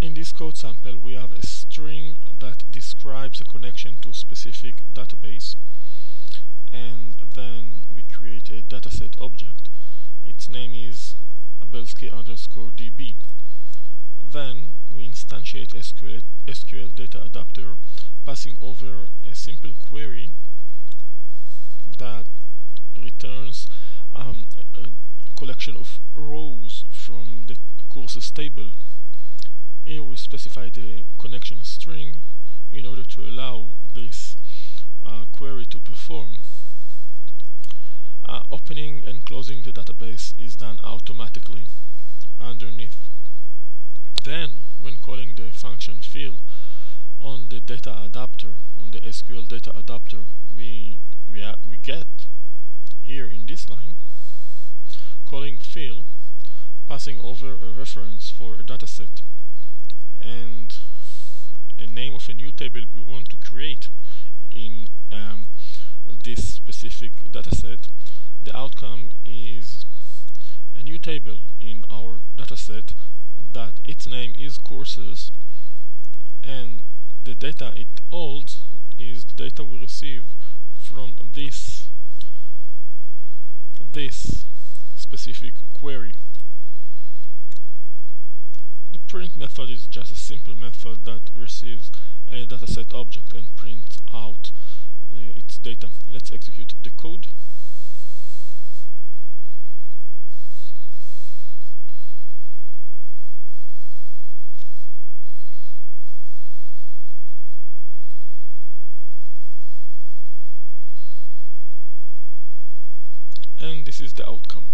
in this code sample we have a string that describes a connection to a specific database and then we create a dataset object. Its name is abelski underscore db then we instantiate SQL, SQL data adapter passing over a simple query that returns um, a collection of rows from the courses table here we specify the connection string in order to allow this uh, query to perform. Uh, opening and closing the database is done automatically underneath. Then, when calling the function fill on the data adapter, on the SQL data adapter, we, we, we get here in this line calling fill passing over a reference for a dataset and a name of a new table we want to create in um, this specific dataset, the outcome is a new table in our dataset that its name is courses and the data it holds is the data we receive from this this specific query print method is just a simple method that receives a dataset object and prints out its data. Let's execute the code. And this is the outcome.